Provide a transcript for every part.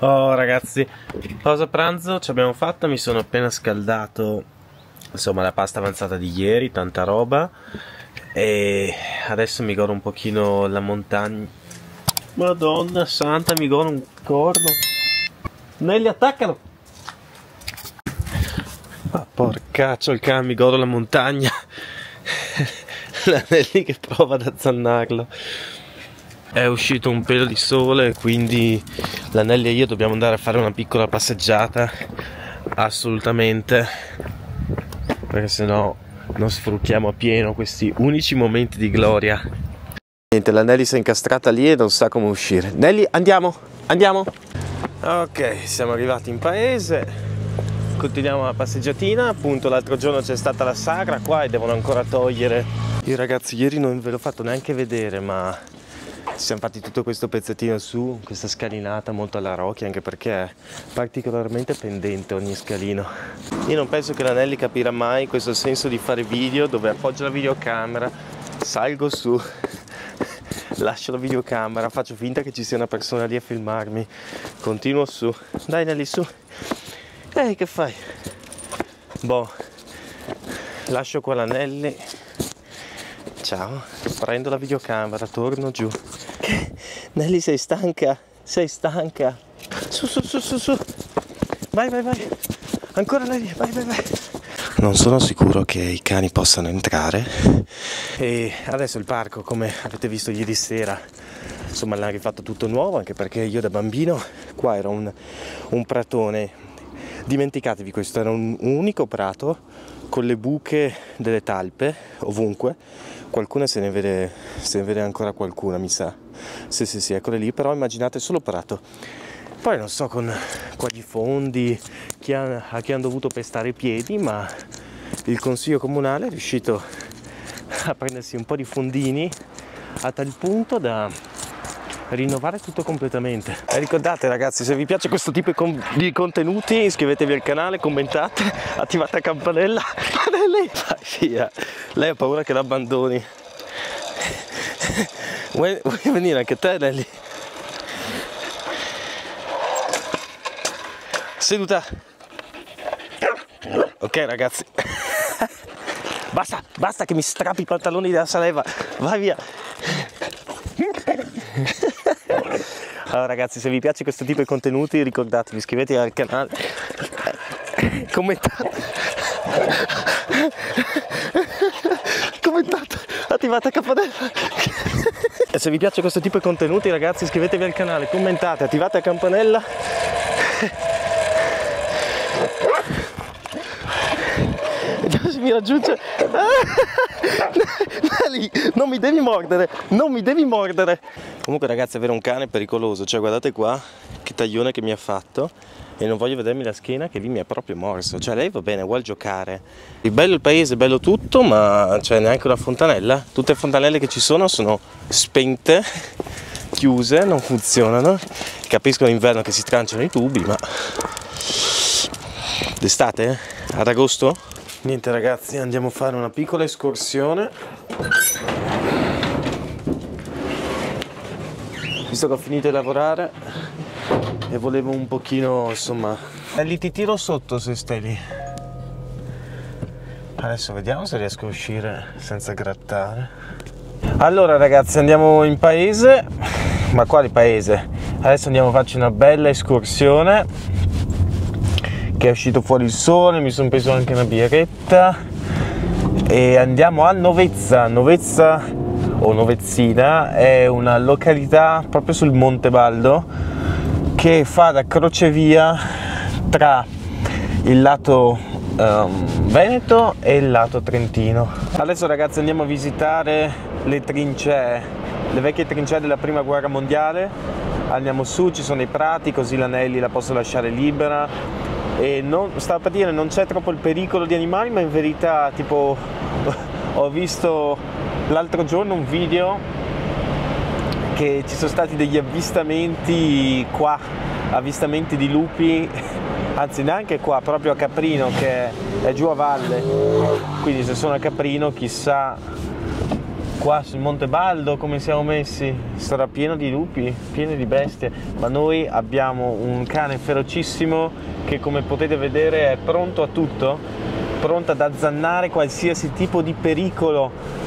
Oh ragazzi, pausa pranzo ci abbiamo fatta, mi sono appena scaldato insomma la pasta avanzata di ieri, tanta roba e adesso mi godo un pochino la montagna. Madonna santa, mi godo un corno. Nelly attaccalo! Ah, porcaccio il cane, mi godo la montagna. la Nelly che prova ad azzannarlo è uscito un pelo di sole quindi l'Anelli e io dobbiamo andare a fare una piccola passeggiata. Assolutamente. Perché sennò non sfruttiamo a pieno questi unici momenti di gloria. Niente la Nelly si è incastrata lì e non sa come uscire. Nelly andiamo andiamo. Ok siamo arrivati in paese. Continuiamo la passeggiatina. Appunto l'altro giorno c'è stata la sagra qua e devono ancora togliere. Io ragazzi ieri non ve l'ho fatto neanche vedere ma ci siamo fatti tutto questo pezzettino su, questa scalinata molto alla Rocky, anche perché è particolarmente pendente ogni scalino. Io non penso che l'Anelli capirà mai questo senso di fare video dove appoggio la videocamera, salgo su, lascio la videocamera, faccio finta che ci sia una persona lì a filmarmi, continuo su. Dai Nelly su. Ehi che fai? Boh, lascio qua l'Anelli. Ciao, prendo la videocamera, torno giù. Nelly sei stanca? Sei stanca? Su, su, su, su, su. Vai, vai, vai. Ancora Nelly, vai, vai, vai. Non sono sicuro che i cani possano entrare. E adesso il parco, come avete visto ieri sera, insomma l'hanno rifatto tutto nuovo, anche perché io da bambino qua era un, un pratone. Dimenticatevi questo, era un unico prato con le buche delle talpe ovunque qualcuna se ne vede, se ne vede ancora qualcuna mi sa. Sì sì sì eccole lì però immaginate solo prato. Poi non so con quali fondi chi ha, a chi hanno dovuto pestare i piedi ma il consiglio comunale è riuscito a prendersi un po' di fondini a tal punto da rinnovare tutto completamente. E ricordate ragazzi, se vi piace questo tipo di contenuti iscrivetevi al canale, commentate, attivate la campanella. lei vai via, lei ha paura che l'abbandoni. Vuoi, vuoi venire anche te Nelly? Seduta. Ok ragazzi. Basta, basta che mi strappi i pantaloni della saleva. Vai via. Allora ragazzi, se vi piace questo tipo di contenuti ricordatevi, iscrivetevi al canale, commentate, commentate, attivate a campanella. E se vi piace questo tipo di contenuti ragazzi iscrivetevi al canale, commentate, attivate a campanella. se mi raggiunge. Non mi devi mordere non mi devi mordere. Comunque ragazzi avere un cane è pericoloso. Cioè guardate qua che taglione che mi ha fatto. E non voglio vedermi la schiena che lì mi ha proprio morso. Cioè lei va bene vuole giocare. È bello il paese bello tutto ma c'è neanche una fontanella. Tutte le fontanelle che ci sono sono spente chiuse non funzionano. Capisco l'inverno che si tranciano i tubi ma d'estate ad agosto Niente ragazzi, andiamo a fare una piccola escursione. Visto che ho finito di lavorare e volevo un pochino, insomma... E lì ti tiro sotto se stai lì. Adesso vediamo se riesco a uscire senza grattare. Allora ragazzi, andiamo in paese. Ma quale paese? Adesso andiamo a farci una bella escursione che è uscito fuori il sole, mi sono preso anche una birretta e andiamo a Novezza. Novezza o Novezzina è una località proprio sul Monte Baldo che fa da crocevia tra il lato um, Veneto e il lato Trentino. Adesso ragazzi andiamo a visitare le trincee, le vecchie trincee della prima guerra mondiale. Andiamo su, ci sono i prati, così l'Anelli la posso lasciare libera e non, stavo per dire non c'è troppo il pericolo di animali ma in verità tipo ho visto l'altro giorno un video che ci sono stati degli avvistamenti qua avvistamenti di lupi anzi neanche qua proprio a Caprino che è giù a valle. Quindi se sono a Caprino chissà qua sul Monte Baldo come siamo messi? Sarà pieno di lupi, pieno di bestie, ma noi abbiamo un cane ferocissimo che come potete vedere è pronto a tutto, pronto ad azzannare qualsiasi tipo di pericolo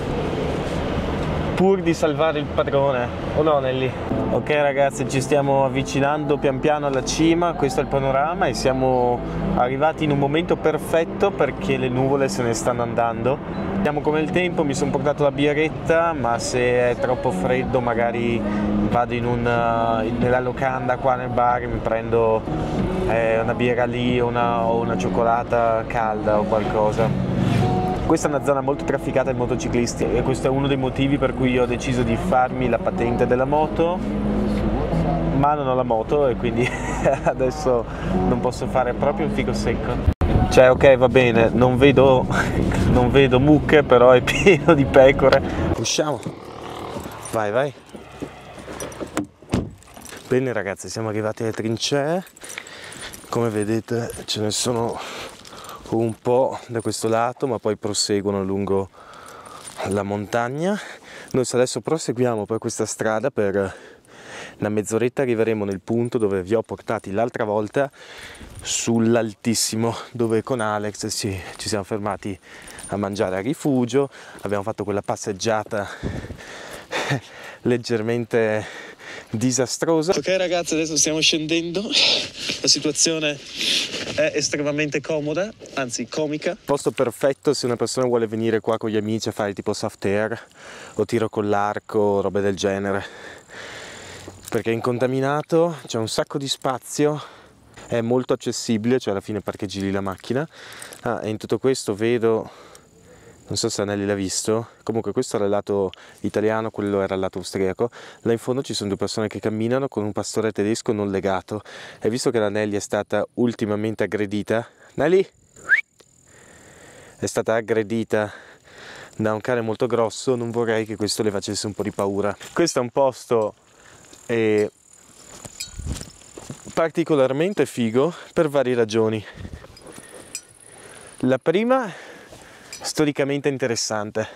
pur di salvare il padrone, o no Nelly? Ok ragazzi, ci stiamo avvicinando pian piano alla cima, questo è il panorama e siamo arrivati in un momento perfetto perché le nuvole se ne stanno andando. Vediamo come il tempo, mi sono portato la birretta, ma se è troppo freddo magari vado in una, nella locanda qua nel bar mi prendo eh, una birra lì una, o una cioccolata calda o qualcosa. Questa è una zona molto trafficata di motociclisti e questo è uno dei motivi per cui ho deciso di farmi la patente della moto ma non ho la moto e quindi adesso non posso fare proprio un figo secco. Cioè ok va bene, non vedo, non vedo mucche però è pieno di pecore. Usciamo. Vai vai. Bene ragazzi siamo arrivati alle trincee. Come vedete ce ne sono un po' da questo lato ma poi proseguono lungo la montagna. Noi adesso proseguiamo per questa strada per una mezz'oretta arriveremo nel punto dove vi ho portati l'altra volta sull'altissimo dove con Alex ci, ci siamo fermati a mangiare a rifugio. Abbiamo fatto quella passeggiata leggermente disastrosa. Ok ragazzi, adesso stiamo scendendo, la situazione è estremamente comoda, anzi comica. Posto perfetto se una persona vuole venire qua con gli amici a fare tipo soft air o tiro con l'arco, robe del genere. Perché è incontaminato, c'è un sacco di spazio, è molto accessibile, cioè alla fine parcheggi lì la macchina. Ah, e in tutto questo vedo non so se Anelli l'ha visto, comunque questo era il lato italiano, quello era il lato austriaco, là in fondo ci sono due persone che camminano con un pastore tedesco non legato. E visto che la è stata ultimamente aggredita, Nelly è stata aggredita da un cane molto grosso, non vorrei che questo le facesse un po' di paura. Questo è un posto eh, particolarmente figo per varie ragioni. La prima storicamente interessante.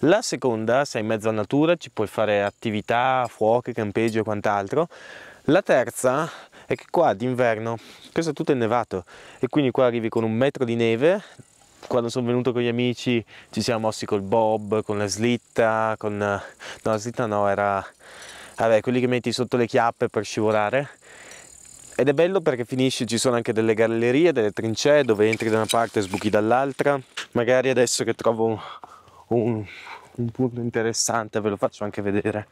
La seconda, sei in mezzo alla natura, ci puoi fare attività, fuochi, campeggio e quant'altro. La terza è che qua d'inverno, questo tutto è nevato e quindi qua arrivi con un metro di neve. Quando sono venuto con gli amici ci siamo mossi col bob, con la slitta, con... no la slitta no, era... Vabbè, quelli che metti sotto le chiappe per scivolare ed è bello perché finisci, ci sono anche delle gallerie, delle trincee dove entri da una parte e sbuchi dall'altra. Magari adesso che trovo un, un punto interessante ve lo faccio anche vedere.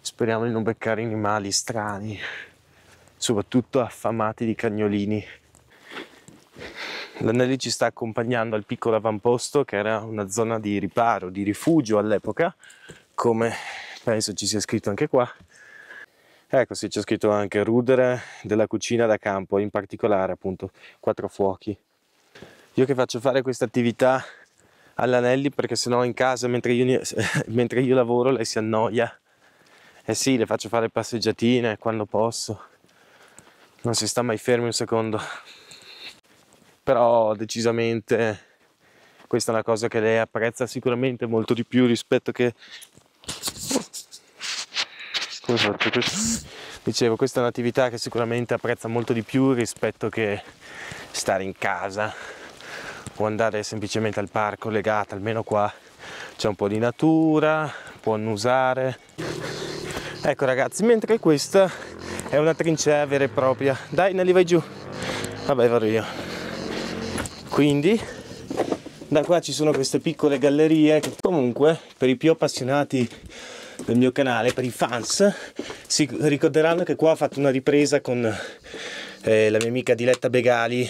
Speriamo di non beccare animali strani, soprattutto affamati di cagnolini. L'Anelli ci sta accompagnando al piccolo avamposto che era una zona di riparo, di rifugio all'epoca, come penso ci sia scritto anche qua, Ecco sì, c'è scritto anche rudere della cucina da campo, in particolare appunto quattro fuochi. Io che faccio fare questa attività all'Anelli perché sennò in casa mentre io, mentre io lavoro lei si annoia. Eh sì, le faccio fare passeggiatine quando posso. Non si sta mai fermi un secondo. Però decisamente questa è una cosa che lei apprezza sicuramente molto di più rispetto che come faccio questo? Dicevo, questa è un'attività che sicuramente apprezza molto di più rispetto che stare in casa o andare semplicemente al parco legata, almeno qua c'è un po' di natura, può annusare. Ecco ragazzi, mentre questa è una trincea vera e propria. Dai, Nelly vai giù. Vabbè, vado io. Quindi da qua ci sono queste piccole gallerie che comunque per i più appassionati del mio canale per i fans. Si ricorderanno che qua ho fatto una ripresa con eh, la mia amica Diletta Begali.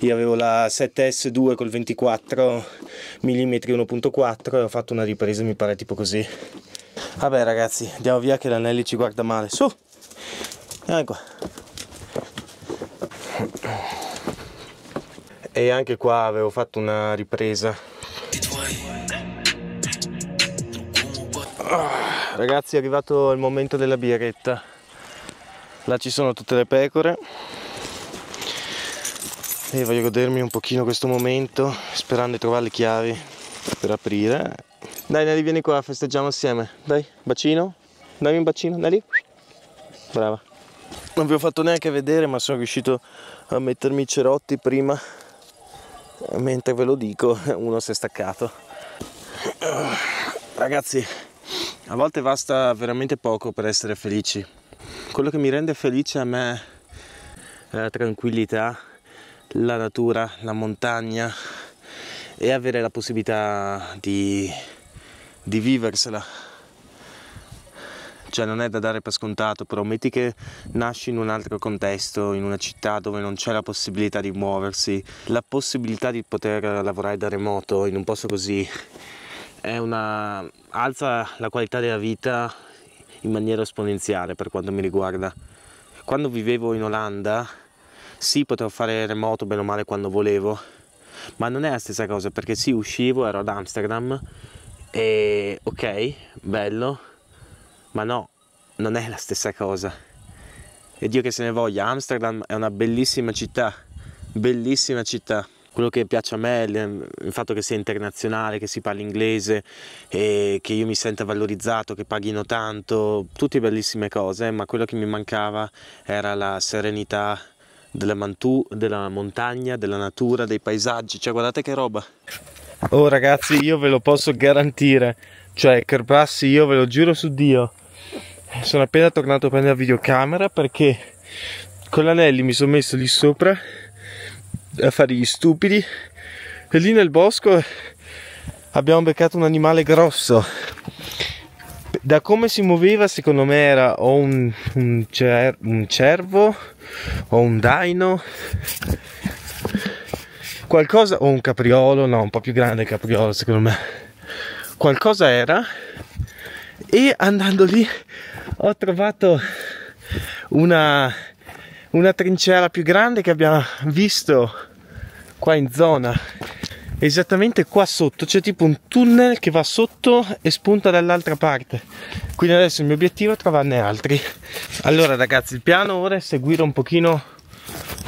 Io avevo la 7S2 col 24 mm 1.4 e ho fatto una ripresa mi pare tipo così. Vabbè ragazzi andiamo via che l'Anelli ci guarda male. Su ecco e anche qua avevo fatto una ripresa. Oh, ragazzi è arrivato il momento della birretta. Là ci sono tutte le pecore. E voglio godermi un pochino questo momento sperando di trovare le chiavi per aprire. Dai Nelly vieni qua festeggiamo assieme. Dai bacino. Dammi un bacino Nelly brava non vi ho fatto neanche vedere ma sono riuscito a mettermi i cerotti prima mentre ve lo dico uno si è staccato. Ragazzi a volte basta veramente poco per essere felici. Quello che mi rende felice a me è la tranquillità la natura la montagna e avere la possibilità di, di viversela cioè non è da dare per scontato, però metti che nasci in un altro contesto, in una città dove non c'è la possibilità di muoversi, la possibilità di poter lavorare da remoto in un posto così una alza la qualità della vita in maniera esponenziale per quanto mi riguarda. Quando vivevo in Olanda, sì, potevo fare remoto bene o male quando volevo, ma non è la stessa cosa perché sì, uscivo, ero ad Amsterdam e ok, bello, ma no, non è la stessa cosa. E Dio che se ne voglia, Amsterdam è una bellissima città, bellissima città. Quello che piace a me è il fatto che sia internazionale, che si parli inglese, e che io mi senta valorizzato, che paghino tanto, tutte bellissime cose, ma quello che mi mancava era la serenità della, mantù, della montagna, della natura, dei paesaggi. Cioè, guardate che roba! Oh ragazzi, io ve lo posso garantire, cioè Kerpassi, io ve lo giuro su Dio, sono appena tornato a prendere la videocamera perché con l'anelli mi sono messo lì sopra a fare gli stupidi. E lì nel bosco abbiamo beccato un animale grosso. Da come si muoveva secondo me era o un, un, cer un cervo o un daino. Qualcosa o un capriolo no un po' più grande il capriolo secondo me qualcosa era e andando lì ho trovato una, una trincea più grande che abbiamo visto qua in zona esattamente qua sotto c'è tipo un tunnel che va sotto e spunta dall'altra parte. Quindi adesso il mio obiettivo è trovarne altri. Allora ragazzi il piano ora è seguire un pochino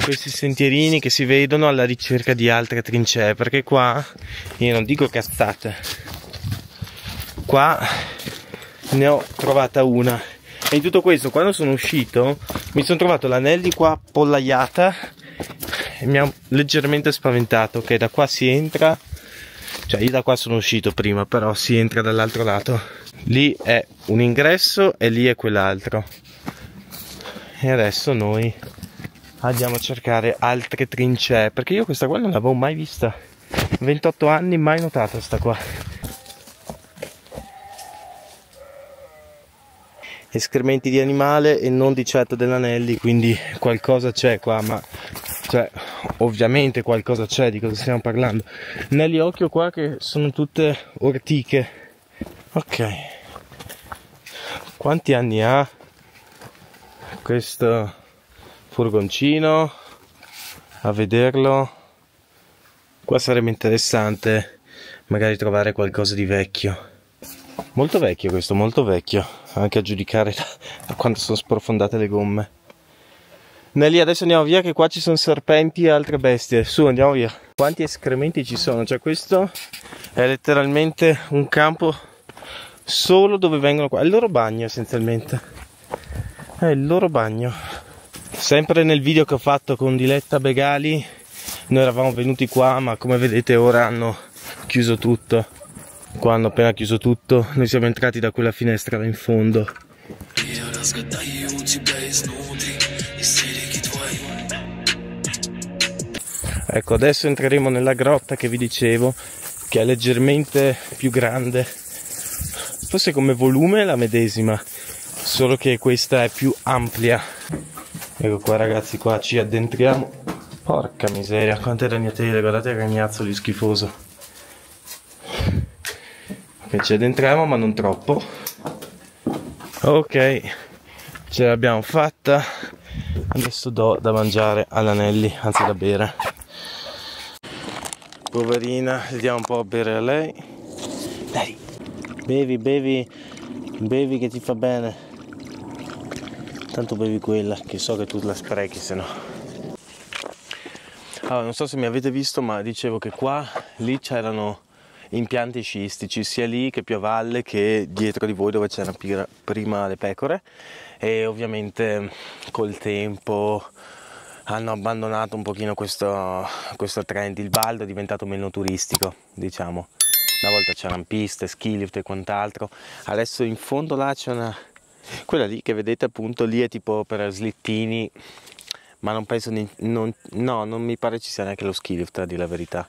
questi sentierini che si vedono alla ricerca di altre trincee perché qua io non dico cazzate qua ne ho trovata una. E in tutto questo quando sono uscito mi sono trovato l'anelli qua pollaiata e mi ha leggermente spaventato ok da qua si entra cioè io da qua sono uscito prima però si entra dall'altro lato. Lì è un ingresso e lì è quell'altro. E adesso noi andiamo a cercare altre trincee perché io questa qua non l'avevo mai vista. 28 anni mai notata sta qua escrementi di animale e non di certo dell'anelli quindi qualcosa c'è qua ma cioè ovviamente qualcosa c'è di cosa stiamo parlando. Negli occhio qua che sono tutte ortiche. Ok. Quanti anni ha questo furgoncino? A vederlo. Qua sarebbe interessante magari trovare qualcosa di vecchio molto vecchio questo molto vecchio anche a giudicare da, da quanto sono sprofondate le gomme. Nelly, adesso andiamo via che qua ci sono serpenti e altre bestie. Su, andiamo via. Quanti escrementi ci sono? Cioè questo è letteralmente un campo solo dove vengono qua. È il loro bagno essenzialmente. È il loro bagno. Sempre nel video che ho fatto con Diletta Begali, noi eravamo venuti qua, ma come vedete ora hanno chiuso tutto qua hanno appena chiuso tutto noi siamo entrati da quella finestra là in fondo. Ecco adesso entreremo nella grotta che vi dicevo che è leggermente più grande. Forse come volume è la medesima solo che questa è più ampia. Ecco qua ragazzi qua ci addentriamo. Porca miseria quante ragnatele guardate il ragnazzo di schifoso che ci addentriamo ma non troppo. Ok ce l'abbiamo fatta. Adesso do da mangiare all'anelli anzi da bere. Poverina le diamo un po' a bere a lei. Dai bevi bevi bevi che ti fa bene. Tanto bevi quella che so che tu la sprechi se no. Allora non so se mi avete visto ma dicevo che qua lì c'erano impianti sciistici sia lì che più a valle che dietro di voi dove c'erano prima le pecore. E ovviamente col tempo hanno abbandonato un pochino questo, questo trend, il baldo è diventato meno turistico diciamo. Una volta c'erano piste, ski lift e quant'altro. Adesso in fondo là c'è una quella lì che vedete appunto lì è tipo per slittini ma non penso non, no non mi pare ci sia neanche lo ski lift a dire la verità